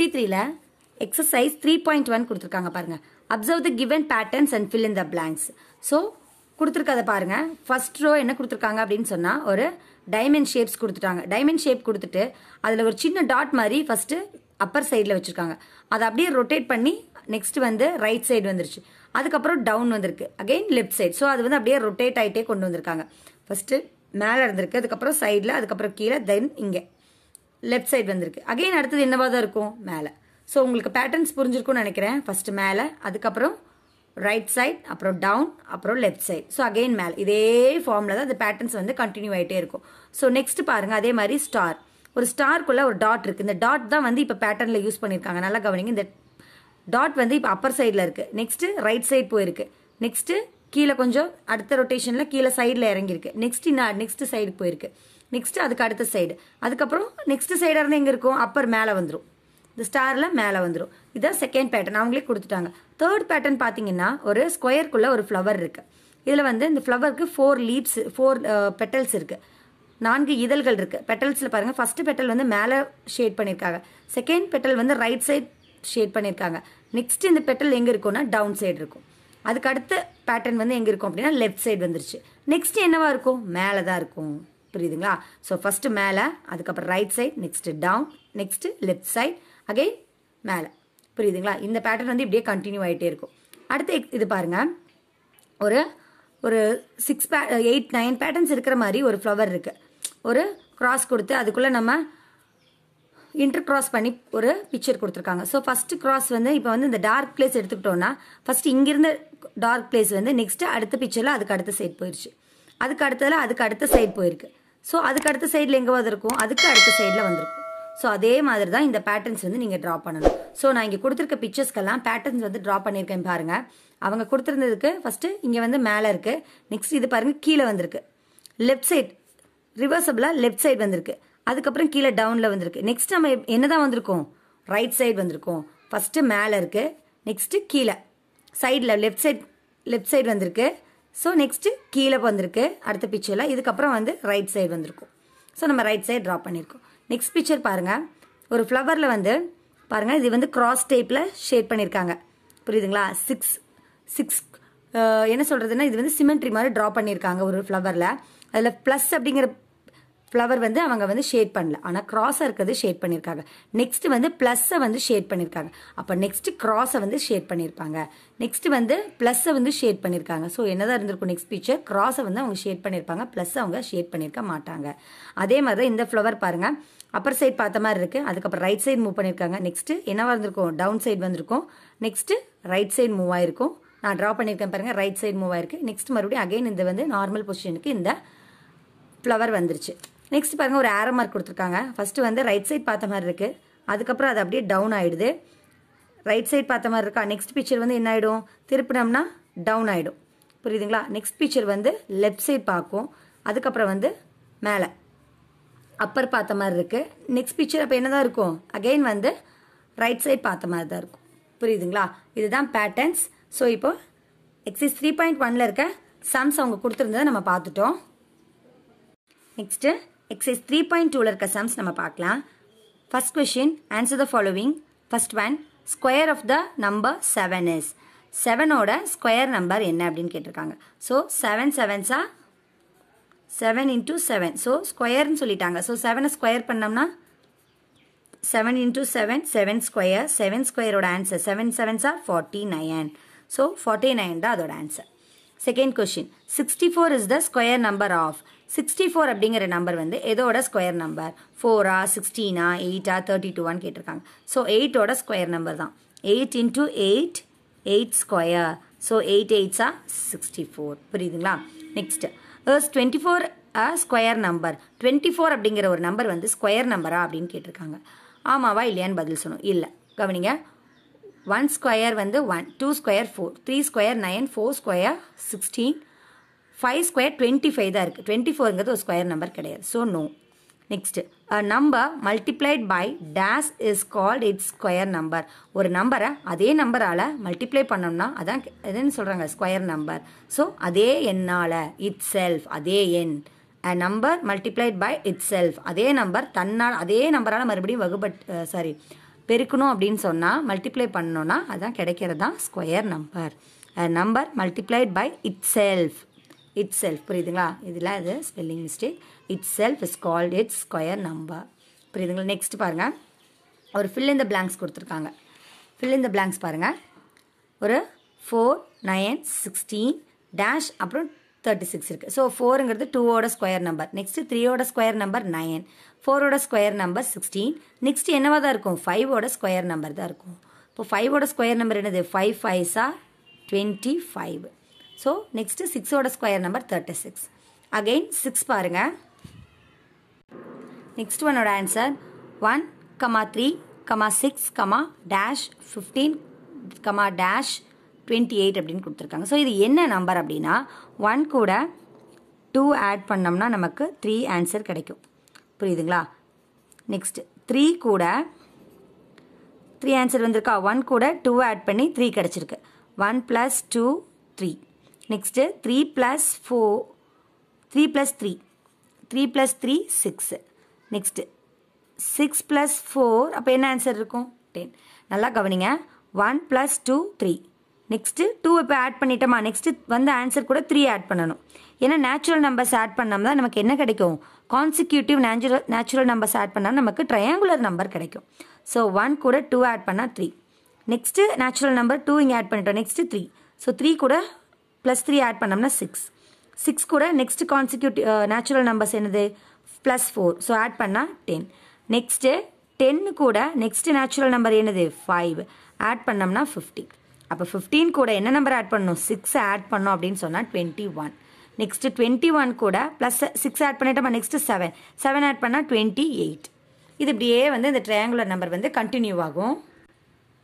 Fifty த்ரீல exercise three point one கொடுத்துருக்காங்க பாருங்க. Observe the given patterns and fill in the blanks so கொடுத்துருக்கதை பாருங்கள் first row என்ன கொடுத்துருக்காங்க அப்படின்னு சொன்னால் ஒரு டைமண்ட் ஷேப்ஸ் கொடுத்துட்டாங்க. டைமண்ட் ஷேப் கொடுத்துட்டு அதில் ஒரு சின்ன டாட் மாதிரி ஃபஸ்ட்டு அப்பர் சைடில் வச்சுருக்காங்க. அதை அப்படியே ரொட்டேட் பண்ணி நெக்ஸ்ட் வந்து ரைட் சைடு வந்துருச்சு. அதுக்கப்புறம் டவுன் வந்திருக்கு. அகைன் லெஃப்ட் சைடு ஸோ அது வந்து அப்படியே ரொட்டேட் ஆகிட்டே கொண்டு வந்திருக்காங்க. ஃபஸ்ட்டு மேலே இருந்திருக்கு அதுக்கப்புறம் சைடில் அதுக்கப்புறம் கீழே தென் இங்கே. லெஃப்ட் சைடு வந்திருக்கு. அகைன் அடுத்தது என்னவாக தான் இருக்கும்? மேலே. ஸோ உங்களுக்கு பேட்டர்ன்ஸ் புரிஞ்சிருக்கும்னு நினைக்கிறேன். ஃபஸ்ட்டு மேலே அதுக்கப்புறம் ரைட் சைட் அப்புறம் டவுன் அப்புறம் லெஃப்ட் சைட் ஸோ அகெயின் மேலே. இதே ஃபார்மில் தான் அந்த பேட்டர்ன்ஸ் வந்து கண்டினியூ ஆகிட்டே இருக்கும். ஸோ நெக்ஸ்ட் பாருங்கள் அதே மாதிரி ஸ்டார் ஒரு ஸ்டார்க்குள்ளே ஒரு டாட் இருக்குது இந்த டாட் தான் வந்து இப்போ பேட்டர்னில் யூஸ் பண்ணியிருக்காங்க நல்லா கவனிங்க. இந்த டாட் வந்து இப்போ அப்பர் சைடில் இருக்குது நெக்ஸ்ட்டு ரைட் சைட் போயிருக்கு. நெக்ஸ்ட்டு கீழே கொஞ்சம் அடுத்த ரொட்டேஷனில் கீழே சைடில் இறங்கியிருக்கு. நெக்ஸ்ட் இன்னும் நெக்ஸ்ட் சைடு போயிருக்கு. நெக்ஸ்ட் அதுக்கு அடுத்த சைடு அதுக்கப்புறம் நெக்ஸ்ட் சைடாக இருந்து எங்கே இருக்கும்? அப்பர் மேலே வந்துடும் இந்த ஸ்டாரில் மேலே வந்துடும் இதுதான் செகண்ட் பேட்டர்ன் அவங்களே கொடுத்துட்டாங்க. தேர்ட் பேட்டர்ன் பார்த்தீங்கன்னா ஒரு ஸ்கொயருக்குள்ளே ஒரு ஃப்ளவர் இருக்குது இதில் வந்து இந்த ஃப்ளவருக்கு ஃபோர் லீப்ஸ் ஃபோர் பெட்டல்ஸ் இருக்குது நான்கு இதழ்கள் இருக்குது பெட்டல்ஸில் பாருங்கள் ஃபஸ்ட்டு பெட்டல் வந்து மேலே ஷேட் பண்ணியிருக்காங்க. செகண்ட் பெட்டல் வந்து ரைட் சைட் ஷேட் பண்ணியிருக்காங்க. நெக்ஸ்ட் இந்த பெட்டல் எங்கே இருக்கும்னா டவுன் சைடு இருக்கும். அதுக்கு அடுத்த பேட்டர்ன் வந்து எங்கே இருக்கும் அப்படின்னா லெஃப்ட் சைடு வந்துருச்சு. நெக்ஸ்ட் என்னவா இருக்கும்? மேலே தான் இருக்கும். புரியுதுங்களா? ஸோ ஃபஸ்ட்டு மேலே அதுக்கப்புறம் right side next down next left side again மேலே. புரியுதுங்களா? இந்த பேட்டர்ன் வந்து இப்படியே கண்டினியூ ஆகிட்டே இருக்கும். அடுத்து இது பாருங்கள் ஒரு ஒரு six by eight nine patterns இருக்கிற மாதிரி ஒரு ஃப்ளவர் இருக்குது ஒரு க்ராஸ் கொடுத்து அதுக்குள்ளே நம்ம இன்டர் கிராஸ் பண்ணி ஒரு பிக்சர் கொடுத்துருக்காங்க. ஸோ ஃபர்ஸ்ட் கிராஸ் வந்து இப்போ வந்து இந்த டார்க் பிளேஸ் எடுத்துக்கிட்டோன்னா ஃபர்ஸ்ட் இங்கிருந்த டார்க் பிளேஸ் வந்து நெக்ஸ்ட்டு அடுத்த பிக்சரில் அதுக்கு அடுத்த சைட் போயிடுச்சு அதுக்கு அடுத்ததில் அதுக்கு அடுத்த சைட் போயிருக்கு. ஸோ அதுக்கு அடுத்த சைடில் எங்கே வந்திருக்கும்? அதுக்கு அடுத்த சைடில் வந்திருக்கும். ஸோ அதே மாதிரி தான் இந்த பேட்டர்ன்ஸ் வந்து நீங்கள் ட்ரா பண்ணணும். ஸோ நான் இங்கே கொடுத்துருக்க பிக்சர்ஸ்க்கெல்லாம் பேட்டர்ன்ஸ் வந்து ட்ரா பண்ணியிருக்கேன் பாருங்கள் அவங்க கொடுத்துருந்ததுக்கு ஃபஸ்ட்டு இங்கே வந்து மேலே இருக்குது நெக்ஸ்ட் இது பாருங்கள் கீழே வந்திருக்கு. லெஃப்ட் சைட் ரிவர்சபிளாக லெஃப்ட் சைட் வந்திருக்கு. அதுக்கப்புறம் கீழே டவுனில் வந்திருக்கு. நெக்ஸ்ட் நம்ம என்னதான் வந்திருக்கோம்? ரைட் சைடு வந்திருக்கோம். ஃபஸ்ட்டு மேலே இருக்குது நெக்ஸ்ட்டு கீழே. சைடில் லெஃப்ட் சைட் லெஃப்ட் சைடு வந்திருக்கு. ஸோ நெக்ஸ்ட்டு கீழே வந்திருக்கு. அடுத்த பிக்சரில் இதுக்கப்புறம் வந்து ரைட் சைடு வந்திருக்கும். ஸோ நம்ம ரைட் சைடு ட்ரா பண்ணியிருக்கோம் நெக்ஸ்ட் பிக்சர் பாருங்கள் ஒரு ஃப்ளவரில் வந்து பாருங்கள் இது வந்து கிராஸ் டைப்பில் ஷேட் பண்ணியிருக்காங்க புரியுதுங்களா? சிக்ஸ் சிக்ஸ் என்ன சொல்கிறதுன்னா இது வந்து சிமெண்ட்ரி மாதிரி ட்ரா பண்ணியிருக்காங்க ஒரு ஃப்ளவரில் அதில் ப்ளஸ் அப்படிங்கிற ஃப்ளவர் வந்து அவங்க வந்து ஷேட் பண்ணல. ஆனால் க்ராஸாக இருக்கிறது ஷேட் பண்ணியிருக்காங்க நெக்ஸ்ட் வந்து ப்ளஸ்ஸை வந்து ஷேட் பண்ணியிருக்காங்க அப்போ நெக்ஸ்ட் க்ராஸை வந்து ஷேட் பண்ணியிருப்பாங்க நெக்ஸ்ட் வந்து ப்ளஸ்ஸை வந்து ஷேட் பண்ணியிருக்காங்க ஸோ என்னதான் இருந்திருக்கும் நெக்ஸ்ட் பிக்சர் க்ராஸை வந்து அவங்க ஷேட் பண்ணியிருப்பாங்க ப்ளஸ் அவங்க ஷேட் பண்ணியிருக்க மாட்டாங்க. அதே மாதிரி தான் இந்த ஃப்ளவர் பாருங்கள் அப்பர் சைட் பார்த்த மாதிரி இருக்குது அதுக்கப்புறம் ரைட் சைடு மூவ் பண்ணியிருக்காங்க நெக்ஸ்ட்டு என்னவாக இருந்திருக்கும்? டவுன் சைடு வந்திருக்கும். நெக்ஸ்ட்டு ரைட் சைடு மூவ் ஆயிருக்கும். நான் ட்ரா பண்ணியிருக்கேன் பாருங்கள் ரைட் சைடு மூவ் ஆயிருக்கு. நெக்ஸ்ட் மறுபடியும் அகைன் இந்த வந்து நார்மல் பொசிஷனுக்கு இந்த ஃப்ளவர் வந்துருச்சு. நெக்ஸ்ட் பாருங்கள் ஒரு ஆரோ மார்க் கொடுத்துருக்காங்க. ஃபஸ்ட்டு வந்து ரைட் சைட் பார்த்த மாதிரி இருக்குது அதுக்கப்புறம் அது அப்படியே டவுன் ஆகிடுது ரைட் சைட் பார்த்த மாதிரி இருக்கா? நெக்ஸ்ட் பிக்சர் வந்து என்ன ஆகிடும் திருப்பினோம்னா டவுன் ஆகிடும் புரியுதுங்களா? நெக்ஸ்ட் பிக்சர் வந்து லெஃப்ட் சைட் பார்க்கும். அதுக்கப்புறம் வந்து மேலே. அப்பர் பார்த்த மாதிரி இருக்குது நெக்ஸ்ட் பிக்சர் அப்போ என்னதான் இருக்கும்? அகைன் வந்து ரைட் சைட் பார்த்த மாதிரி தான் இருக்கும். புரியுதுங்களா? இதுதான் பேட்டர்ன்ஸ் ஸோ இப்போ எக்ஸைஸ் த்ரீ பாயிண்ட் ஒன்ல இருக்க சம்ஸ் அவங்க கொடுத்துருந்ததை நம்ம பார்த்துட்டோம். நெக்ஸ்ட்டு எக்ஸைஸ் த்ரீ பாயிண்ட் டூவில் இருக்க சம்ஸ் நம்ம பார்க்கலாம். First question answer the following first one square of the number seven is செவனோட square number என்ன அப்படின்னு கேட்டிருக்காங்க. So seven sevens are seven into seven so ஸ்கொயர்னு சொல்லிட்டாங்க. ஸோ செவனை ஸ்கொயர் பண்ணோம்னா? Seven into seven seven square seven ஸ்கொயரோட answer seven sevens are forty nine so forty nine தான் அதோட answer second question sixty four is the square number of sixty four அப்படிங்கிற number வந்து எதோட ஸ்கொயர் நம்பர் ஃபோரா சிக்ஸ்டீனா எயிட்டா தேர்ட்டி டூவான்னு கேட்டிருக்காங்க. ஸோ எயிட்டோட ஸ்கொயர் நம்பர் தான். Eight into eight eight square so eight எயிட்ஸா sixty four புரியுதுங்களா? Next twenty four a square number twenty four அப்படிங்கிற ஒரு நம்பர் வந்து ஸ்கொயர் நம்பரா அப்படின்னு கேட்டிருக்காங்க. ஆமாவா இல்லையான்னு பதில் சொல்லணும். இல்லை. கவனிங்க. ஒன் ஸ்கொயர் வந்து one two square four three square nine four square sixteen five square twenty five தான் இருக்குது டுவெண்ட்டி ஃபோருங்கிறது ஒரு ஸ்கொயர் நம்பர் கிடையாது. So no next number multiplied by days is called its square number ஒரு நம்பரை அதே நம்பரால் multiply பண்ணோம்னா அதான் எதுன்னு சொல்கிறாங்க ஸ்கொயர் நம்பர் ஸோ அதே எண்ணால் இட் செல்ஃப் அதே எண். A number multiplied by itself அதே நம்பர் தன்னால் அதே நம்பரால் மறுபடியும் வகுபட் சாரி பெருக்கணும் அப்படின்னு சொன்னால் மல்டிப்ளை பண்ணோன்னா அதான் கிடைக்கிறது? தான் square number number multiplied by itself itself புரியுதுங்களா? இதில் அது spelling mistake itself is called its square number புரியுதுங்களா? நெக்ஸ்ட் பாருங்கள் ஒரு ஃபில் இந்த பிளாங்க்ஸ் கொடுத்துருக்காங்க. ஃபில் இந்த பிளாங்க்ஸ் பாருங்கள் ஒரு ஃபோர் நைன் சிக்ஸ்டீன் டேஷ் அப்புறம் தேர்ட்டி சிக்ஸ் இருக்குது ஸோ ஃபோருங்கிறது டூவோட ஸ்கொயர் நம்பர் நெக்ஸ்ட்டு த்ரீயோட ஸ்கொயர் நம்பர் நைன் ஃபோரோட ஸ்கொயர் நம்பர் சிக்ஸ்டீன் நெக்ஸ்ட் என்னவாக தான் இருக்கும்? ஃபைவோட ஸ்கொயர் நம்பர் தான் இருக்கும். இப்போ ஃபைவோட ஸ்கொயர் நம்பர் என்னது? Five ஃபைவ்ஸா twenty five so next சிக்ஸோட square number thirty six again six பாருங்கள் நெக்ஸ்ட் ஒன்னோட answer one comma three comma six comma dash fifteen comma dash twenty eight அப்படின்னு கொடுத்துருக்காங்க. ஸோ இது என்ன நம்பர் அப்படின்னா ஒன் கூட டூ ஆட் பண்ணோம்னா நமக்கு த்ரீ ஆன்சர் கிடைக்கும். புரியுதுங்களா? நெக்ஸ்ட் த்ரீ கூட த்ரீ ஆன்சர் வந்திருக்கா? ஒன் கூட டூ ஆட் பண்ணி த்ரீ கிடச்சிருக்கு. One plus two three next three plus four three plus three three plus three six next six plus four அப்போ என்ன ஆன்சர் இருக்கும்? டென் நல்லா கவனிங்க. One plus two three next two இப்போ add பண்ணிட்டோமா? Next வந்த ஆன்சர் கூட த்ரீ ஆட் பண்ணணும். ஏன்னா நேச்சுரல் நம்பர்ஸ் ஆட் பண்ணோம்னா நமக்கு என்ன கிடைக்கும்? Consecutive natural natural numbers add பண்ணால் நமக்கு ட்ரையாங்குலர் நம்பர் கிடைக்கும். ஸோ ஒன் கூட டூ ஆட் பண்ணால் three next natural number two இங்கே ஆட் பண்ணிட்டோம். நெக்ஸ்ட்டு த்ரீ ஸோ த்ரீ கூட ப்ளஸ் த்ரீ ஆட் பண்ணோம்னா சிக்ஸ் சிக்ஸ் கூட நெக்ஸ்ட் கான்சிக்யூட்டிவ் நேச்சுரல் நம்பர்ஸ் என்னது? ப்ளஸ் ஃபோர் ஸோ ஆட் பண்ணால் டென் நெக்ஸ்ட்டு டென்னு கூட நெக்ஸ்ட் நேச்சுரல் நம்பர் என்னது? ஃபைவ் ஆட் பண்ணோம்னா ஃபிஃப்டி அப்போ ஃபிஃப்டீன் கூட என்ன நம்பர் ஆட் பண்ணணும்? சிக்ஸ் ஆட் பண்ணோம் அப்படின்னு சொன்னால் twenty one next twenty one கூட ப்ளஸ் சிக்ஸ் ஆட் பண்ணிட்டோமா நெக்ஸ்ட் செவன் செவன் ஆட் பண்ணால் டுவெண்ட்டி எயிட் இது இப்படியே வந்து இந்த ட்ரையாங்குலர் நம்பர் வந்து கண்டினியூ ஆகும்.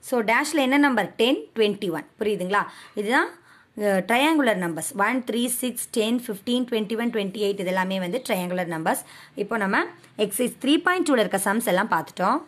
ஸோ டேஷில் என்ன நம்பர் டென் டுவெண்ட்டி ஒன் புரியுதுங்களா? இதுதான் triangular numbers one three six ten fifteen twenty one twenty eight இது எல்லாமே வந்து ட்ரையாங்குலர் நம்பர்ஸ் இப்போ நம்ம எக்ஸைஸ் த்ரீ பாயிண்ட் டூவில் இருக்க சம்ஸ் எல்லாம் பார்த்துட்டோம்.